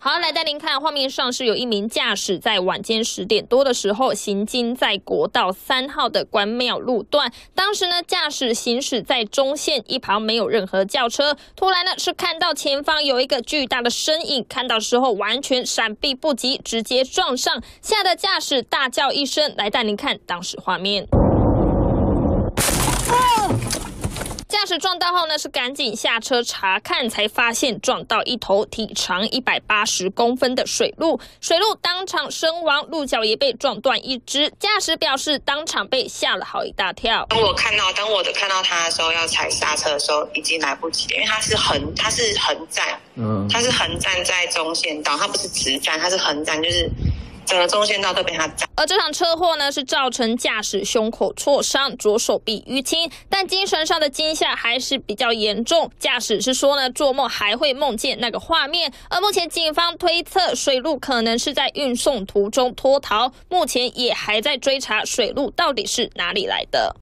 好，来带您看画面上是有一名驾驶在晚间十点多的时候行经在国道三号的关庙路段，当时呢驾驶行驶在中线，一旁没有任何轿车，突然呢是看到前方有一个巨大的身影，看到时候完全闪避不及，直接撞上，吓得驾驶大叫一声，来带您看当时画面。驾驶撞到后呢，是赶紧下车查看，才发现撞到一头体长一百八十公分的水鹿，水鹿当场身亡，鹿角也被撞断一只。驾驶表示当场被吓了好一大跳。当我看到，当我的看到他的时候，要踩刹车的时候，已经来不及了，因为他是横，他是横站，嗯，他是横站在中线道，他不是直站，他是横站，就是。整个中线道都被他砸。而这场车祸呢，是造成驾驶胸口挫伤，左手臂淤青，但精神上的惊吓还是比较严重。驾驶是说呢，做梦还会梦见那个画面。而目前警方推测，水路可能是在运送途中脱逃，目前也还在追查水路到底是哪里来的。